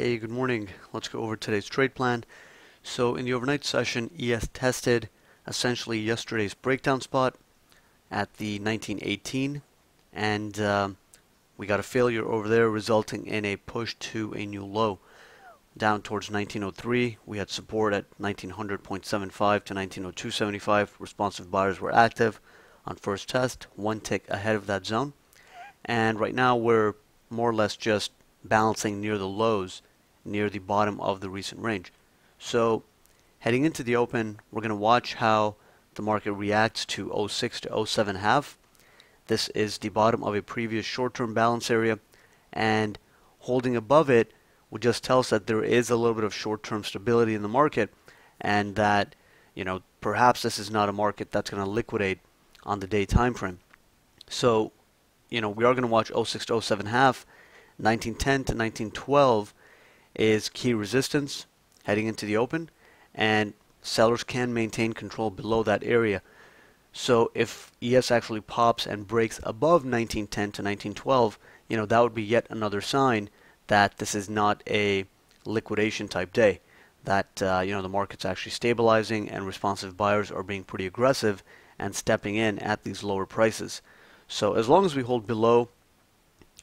Hey, good morning. Let's go over today's trade plan. So in the overnight session, ES tested essentially yesterday's breakdown spot at the 1918 and uh, we got a failure over there resulting in a push to a new low down towards 1903 we had support at 1900.75 to 1902.75 responsive buyers were active on first test one tick ahead of that zone and right now we're more or less just balancing near the lows near the bottom of the recent range so heading into the open we're going to watch how the market reacts to 06 to 07 half this is the bottom of a previous short-term balance area and holding above it would just tell us that there is a little bit of short-term stability in the market and that you know perhaps this is not a market that's going to liquidate on the day time frame. So, you know, we are going to watch 06 to 07 half. 1910 to 1912 is key resistance heading into the open and sellers can maintain control below that area. So if ES actually pops and breaks above 1910 to 1912, you know, that would be yet another sign that this is not a liquidation type day. That, uh, you know, the market's actually stabilizing and responsive buyers are being pretty aggressive and stepping in at these lower prices. So as long as we hold below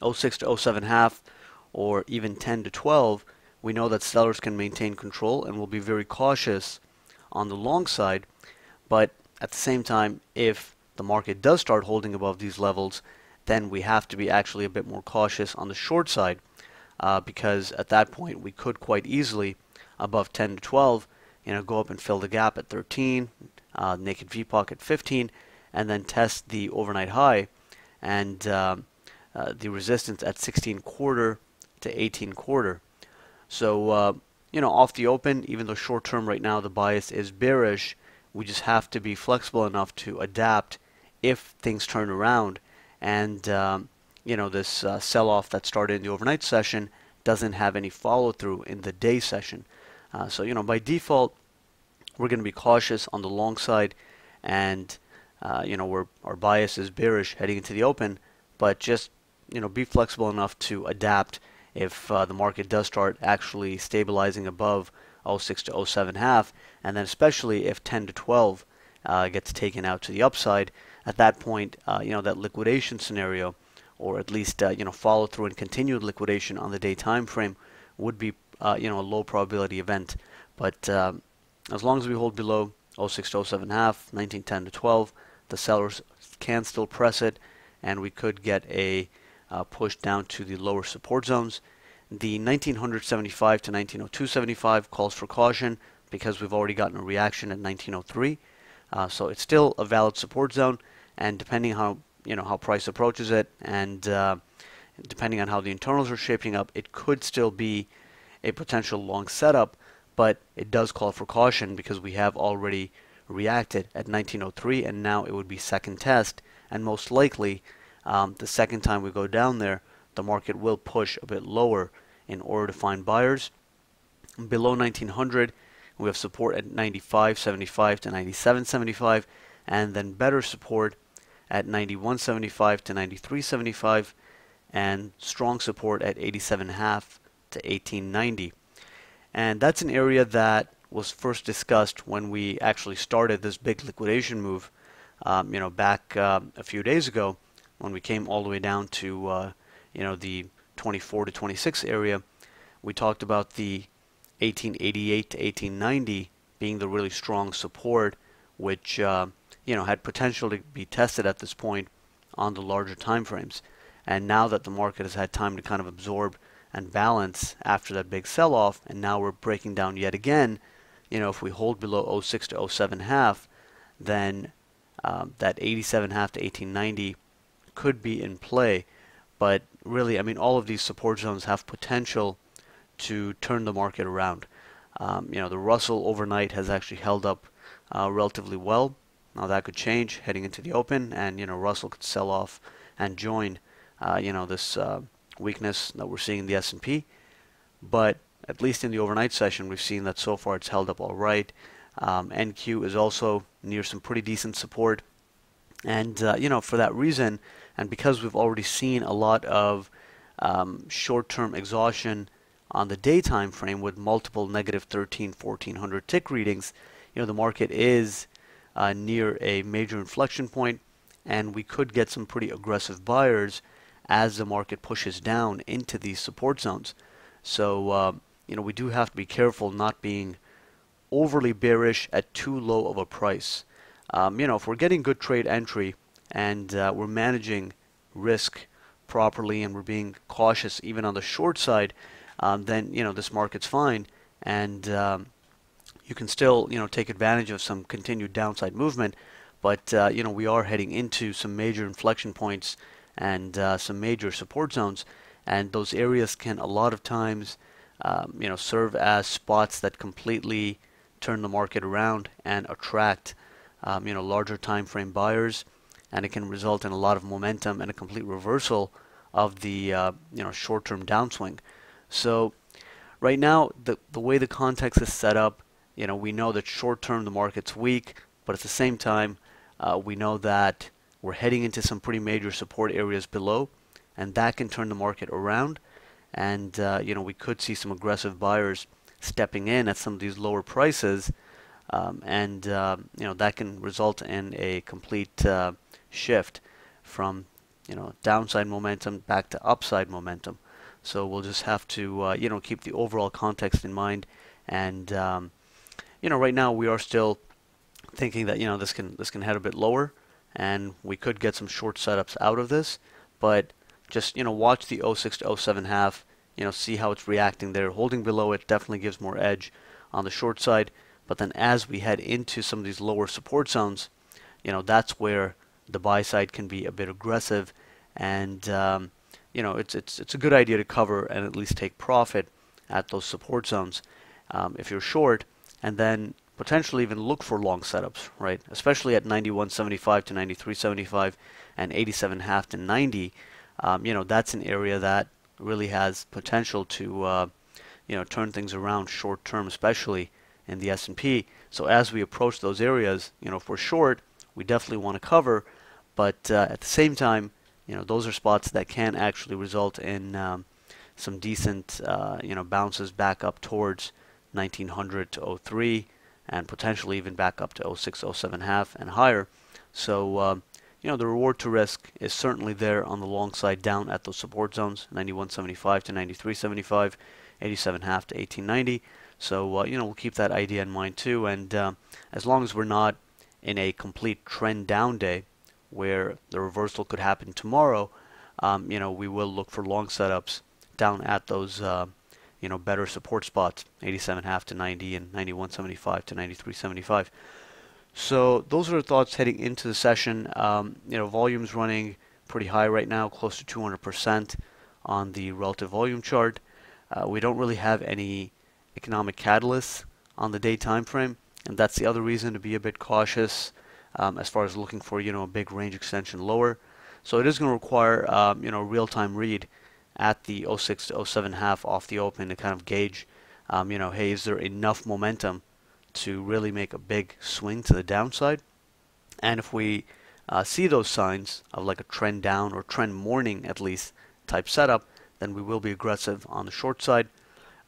06 to 07 half or even 10 to 12, we know that sellers can maintain control and will be very cautious on the long side. But at the same time, if the market does start holding above these levels, then we have to be actually a bit more cautious on the short side uh, because at that point we could quite easily, above 10 to 12, you know, go up and fill the gap at 13, uh, naked VPOC at 15, and then test the overnight high and um, uh, the resistance at 16 quarter to 18 quarter. So, uh, you know, off the open, even though short term right now the bias is bearish, we just have to be flexible enough to adapt if things turn around. And, um, you know, this uh, sell off that started in the overnight session doesn't have any follow through in the day session. Uh, so, you know, by default, we're going to be cautious on the long side. And, uh, you know, our bias is bearish heading into the open. But just, you know, be flexible enough to adapt if uh, the market does start actually stabilizing above 06 to 07 half, and then especially if 10 to 12 uh, gets taken out to the upside, at that point, uh, you know, that liquidation scenario, or at least, uh, you know, follow through and continued liquidation on the day time frame would be, uh, you know, a low probability event. But um, as long as we hold below 06 to 07 half, 1910 to 12, the sellers can still press it, and we could get a uh, push down to the lower support zones. The 1975 to 1902.75 calls for caution because we've already gotten a reaction at 1903. Uh, so it's still a valid support zone, and depending how you know how price approaches it, and uh, depending on how the internals are shaping up, it could still be a potential long setup. But it does call for caution because we have already reacted at 1903, and now it would be second test, and most likely um, the second time we go down there, the market will push a bit lower in order to find buyers. Below 1900, we have support at 95.75 to 97.75, and then better support at 91.75 to 93.75, and strong support at 87.5 to 1890. And that's an area that was first discussed when we actually started this big liquidation move, um, you know, back uh, a few days ago when we came all the way down to uh, you know the 24 to 26 area, we talked about the 1888 to 1890 being the really strong support, which uh, you know had potential to be tested at this point on the larger time frames. And now that the market has had time to kind of absorb and balance after that big sell-off, and now we're breaking down yet again. You know, if we hold below 06 to 07 half, then um, that 87 half to 1890 could be in play. But really, I mean, all of these support zones have potential to turn the market around. Um, you know, the Russell overnight has actually held up uh, relatively well. Now that could change heading into the open, and you know, Russell could sell off and join, uh, you know, this uh, weakness that we're seeing in the S&P. But at least in the overnight session, we've seen that so far it's held up all right. Um, NQ is also near some pretty decent support. And, uh, you know, for that reason, and because we've already seen a lot of um, short-term exhaustion on the day time frame with multiple negative 13, 1400 tick readings, you know, the market is uh, near a major inflection point and we could get some pretty aggressive buyers as the market pushes down into these support zones. So, uh, you know, we do have to be careful not being overly bearish at too low of a price. Um, you know, if we're getting good trade entry and uh, we're managing risk properly and we're being cautious even on the short side, um, then you know this market's fine, and um, you can still you know take advantage of some continued downside movement. But uh, you know we are heading into some major inflection points and uh, some major support zones, and those areas can a lot of times um, you know serve as spots that completely turn the market around and attract um, you know larger time frame buyers and it can result in a lot of momentum and a complete reversal of the uh, you know short-term downswing. So right now, the the way the context is set up, you know, we know that short-term the market's weak, but at the same time, uh, we know that we're heading into some pretty major support areas below, and that can turn the market around. And uh, you know, we could see some aggressive buyers stepping in at some of these lower prices, um, and uh, you know that can result in a complete uh, shift from you know downside momentum back to upside momentum. So we'll just have to uh, you know keep the overall context in mind, and um, you know right now we are still thinking that you know this can this can head a bit lower, and we could get some short setups out of this, but just you know watch the 06 to 07 half, you know see how it's reacting there. Holding below it definitely gives more edge on the short side, but then as we head into some of these lower support zones, you know that's where the buy side can be a bit aggressive, and um, you know it's it's it's a good idea to cover and at least take profit at those support zones um, if you're short, and then potentially even look for long setups, right? Especially at 91.75 to 93.75 and 87.5 to 90. Um, you know that's an area that really has potential to uh, you know turn things around short term, especially in the S&P. So as we approach those areas, you know if we're short, we definitely want to cover. But uh, at the same time, you know, those are spots that can actually result in um, some decent, uh, you know, bounces back up towards 1900 to 03 and potentially even back up to 06, 07 half and higher. So, uh, you know, the reward to risk is certainly there on the long side down at those support zones, 91.75 to 93.75, 87 half to 1890. So, uh, you know, we'll keep that idea in mind too. And uh, as long as we're not in a complete trend down day, where the reversal could happen tomorrow, um, you know, we will look for long setups down at those, uh, you know, better support spots, 87.5 to 90 and 91.75 to 93.75. So those are the thoughts heading into the session. Um, you know, volume's running pretty high right now, close to 200% on the relative volume chart. Uh, we don't really have any economic catalysts on the day time frame, and that's the other reason to be a bit cautious um, as far as looking for you know a big range extension lower. So it is going to require um, you know real-time read at the 06 to 07 half off the open to kind of gauge um, you know hey is there enough momentum to really make a big swing to the downside and if we uh, see those signs of like a trend down or trend morning at least type setup then we will be aggressive on the short side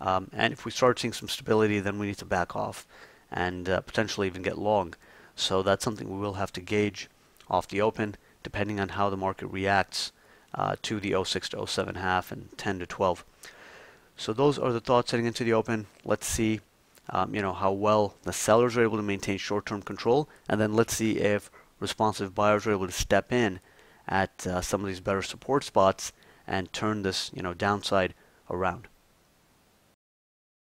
um, and if we start seeing some stability then we need to back off and uh, potentially even get long so that's something we will have to gauge off the open depending on how the market reacts uh, to the 06 to 07 half and 10 to 12. So those are the thoughts heading into the open. Let's see um, you know, how well the sellers are able to maintain short-term control and then let's see if responsive buyers are able to step in at uh, some of these better support spots and turn this you know, downside around.